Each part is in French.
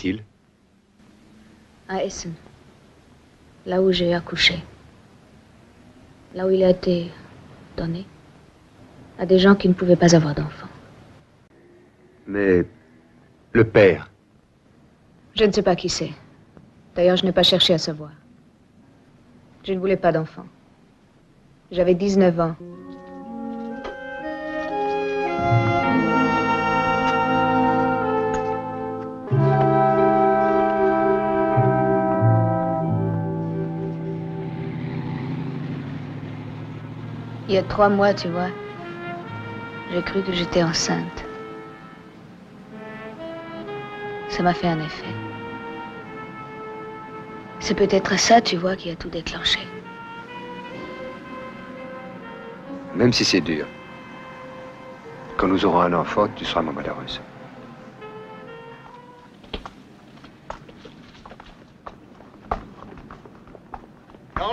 Est-il À Essen. Là où j'ai accouché. Là où il a été donné à des gens qui ne pouvaient pas avoir d'enfants. Mais le père Je ne sais pas qui c'est. D'ailleurs, je n'ai pas cherché à savoir. Je ne voulais pas d'enfants. J'avais 19 ans. Il y a trois mois, tu vois, j'ai cru que j'étais enceinte. Ça m'a fait un effet. C'est peut-être ça, tu vois, qui a tout déclenché. Même si c'est dur, quand nous aurons un enfant, tu seras moins malheureuse. Dans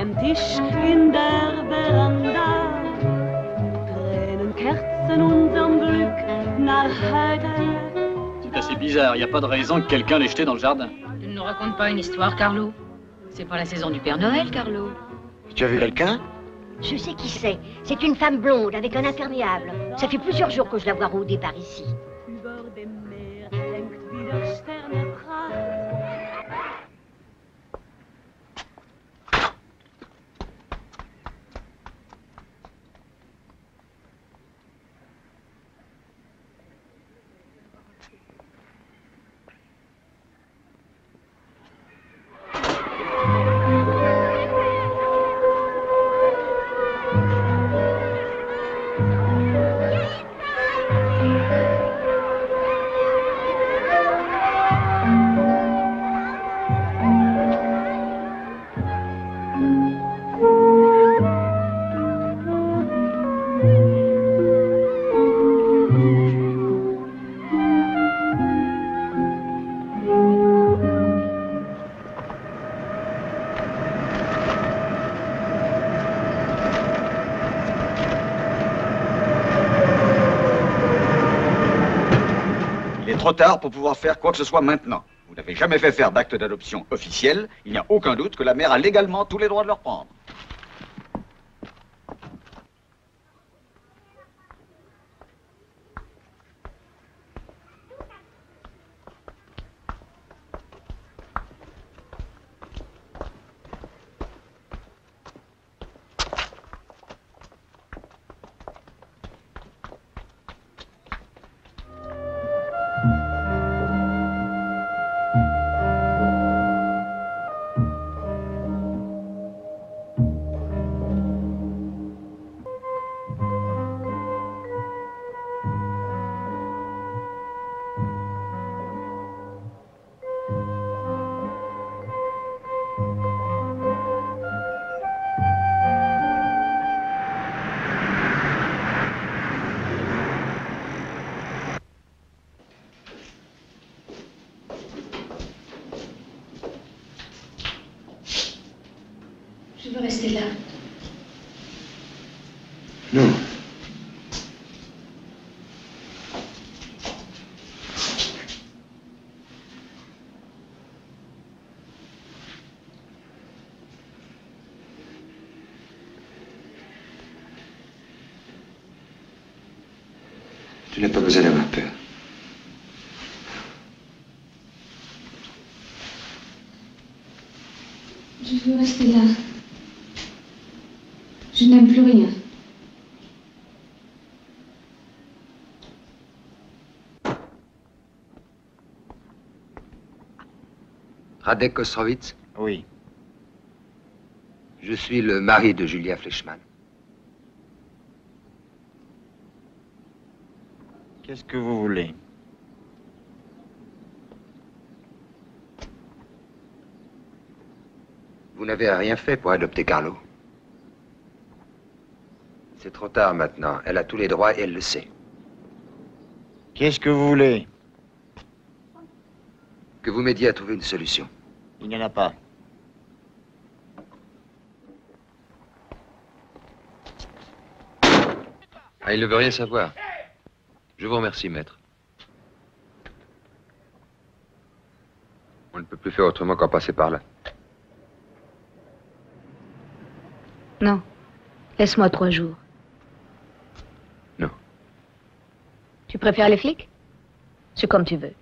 dem Tisch in der Veranda brennen Kerzen unterm Glück nach heute. C'est assez bizarre, il n'y a pas de raison que quelqu'un l'ait jeté dans le jardin. Ne nous raconte pas une histoire, Carlo. C'est pas la saison du Père Noël, Carlo. Tu as vu quelqu'un? Je sais qui c'est. C'est une femme blonde avec un imperméable. Ça fait plusieurs jours que je la vois rôder par ici. Über dem Meer hängt wieder trop tard pour pouvoir faire quoi que ce soit maintenant. Vous n'avez jamais fait faire d'acte d'adoption officiel. Il n'y a aucun doute que la mère a légalement tous les droits de leur prendre. Tu n'as pas besoin d'avoir peur. Je veux rester là. Je n'aime plus rien. Radek Kostrovitz, Oui. je suis le mari de Julia Fleischmann. Qu'est-ce que vous voulez Vous n'avez rien fait pour adopter Carlo. C'est trop tard maintenant. Elle a tous les droits et elle le sait. Qu'est-ce que vous voulez Que vous m'aidiez à trouver une solution. Il n'y en a pas. Ah, il ne veut rien savoir. Je vous remercie, maître. On ne peut plus faire autrement qu'en passer par là. Non. Laisse-moi trois jours. Non. Tu préfères les flics? C'est comme tu veux.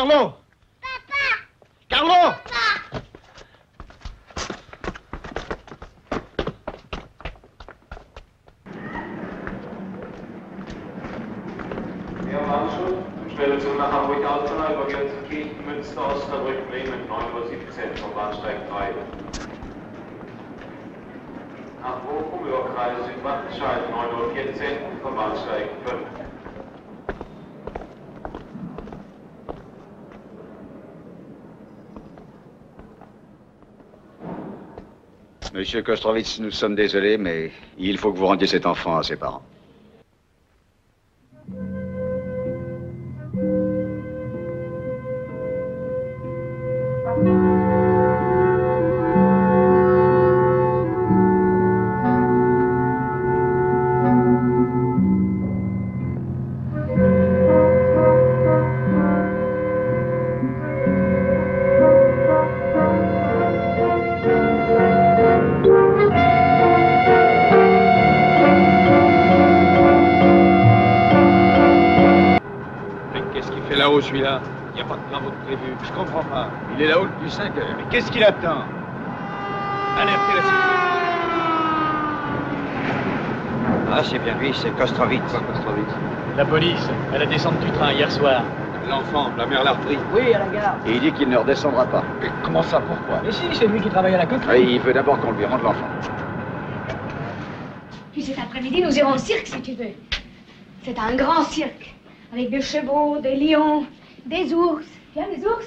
Carlo Papa Carlo Ja, Landshut, Stelle zu nach Hamburg-Altona über Gelsenkirchen, Münster, Osnabrück, Bremen, 9.17 Uhr vom Bahnsteig 3. Nach Bochum über Kreise Südwattenscheid, 9.14 Uhr vom Bahnsteig 5. Monsieur Kostrovitz, nous sommes désolés, mais il faut que vous rendiez cet enfant à ses parents. Prévu. Je comprends pas. Il est là-haut depuis 5 heures. Mais qu'est-ce qu'il attend? Alertez la sécurité. Ah, c'est bien lui, c'est Kostrovitz. Kostrovitz. La police, à la descente du train hier soir. L'enfant, la mère l'a repris. Oui, à la gare. Et il dit qu'il ne redescendra pas. Mais comment ça, pourquoi? Mais si, c'est lui qui travaille à la coquille. Oui, il veut d'abord qu'on lui rende l'enfant. Puis cet après-midi, nous irons au cirque si tu veux. C'est un grand cirque. Avec des chevaux, des lions, des ours. Viens, les ours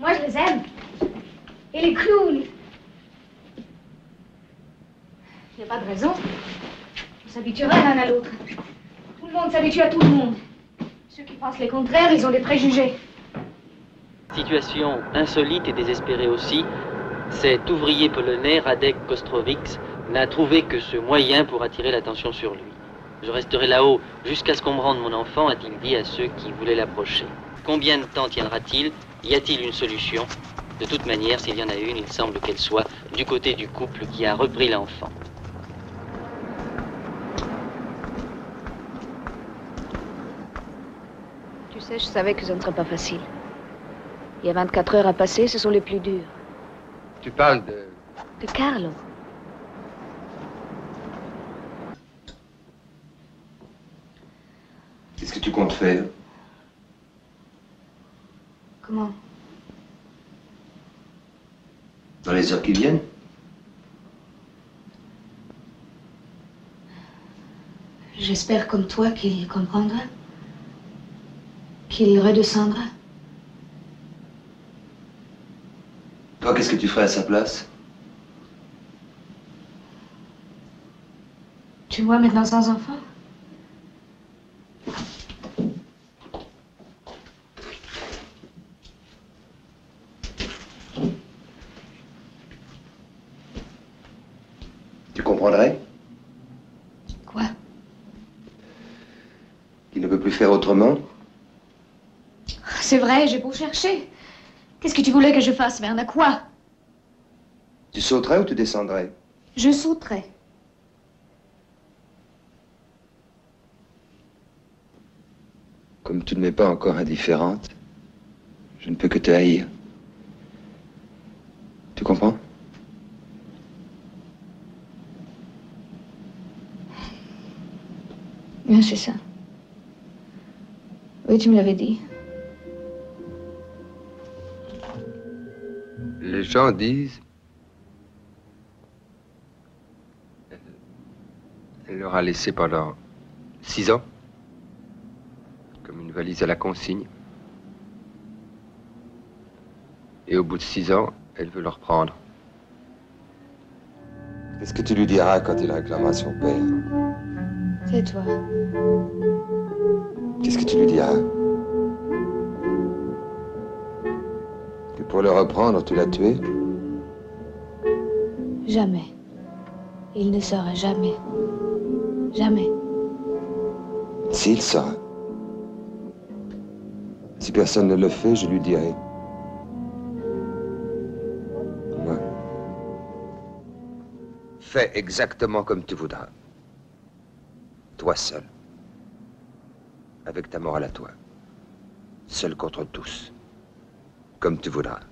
Moi, je les aime. Et les clowns. Il n'y a pas de raison. On s'habituera l'un à l'autre. Tout le monde s'habitue à tout le monde. Ceux qui pensent les contraires, ils ont des préjugés. Situation insolite et désespérée aussi, cet ouvrier polonais, Radek Kostrovix, n'a trouvé que ce moyen pour attirer l'attention sur lui. Je resterai là-haut jusqu'à ce qu'on me rende mon enfant, a-t-il dit à ceux qui voulaient l'approcher. Combien de temps tiendra-t-il Y a-t-il une solution De toute manière, s'il y en a une, il semble qu'elle soit du côté du couple qui a repris l'enfant. Tu sais, je savais que ce ne serait pas facile. Il y a 24 heures à passer, ce sont les plus dures. Tu parles de... De Carlo. Qu'est-ce que tu comptes faire? Comment Dans les heures qui viennent J'espère comme toi qu'il comprendra. Qu'il redescendra. Toi, qu'est-ce que tu ferais à sa place? Tu vois maintenant sans enfant Tu comprendrais Quoi Qu'il ne peut plus faire autrement C'est vrai, j'ai beau chercher. Qu'est-ce que tu voulais que je fasse, Verna Quoi? Tu sauterais ou tu descendrais? Je sauterai. Comme tu ne m'es pas encore indifférente, je ne peux que te haïr. Tu comprends? Oui, c'est ça. Oui, tu me l'avais dit. Les gens disent... Elle leur a laissé pendant six ans, comme une valise à la consigne. Et au bout de six ans, elle veut le reprendre. Qu'est-ce que tu lui diras quand il réclamera son père? C'est toi. Qu'est-ce que tu lui diras Que pour le reprendre, tu l'as tué? Jamais. Il ne saura jamais. Jamais. S'il saura. Si personne ne le fait, je lui dirai. Moi. Fais exactement comme tu voudras. Toi seul. Avec ta morale à toi. Seul contre tous. Comme tu voudras.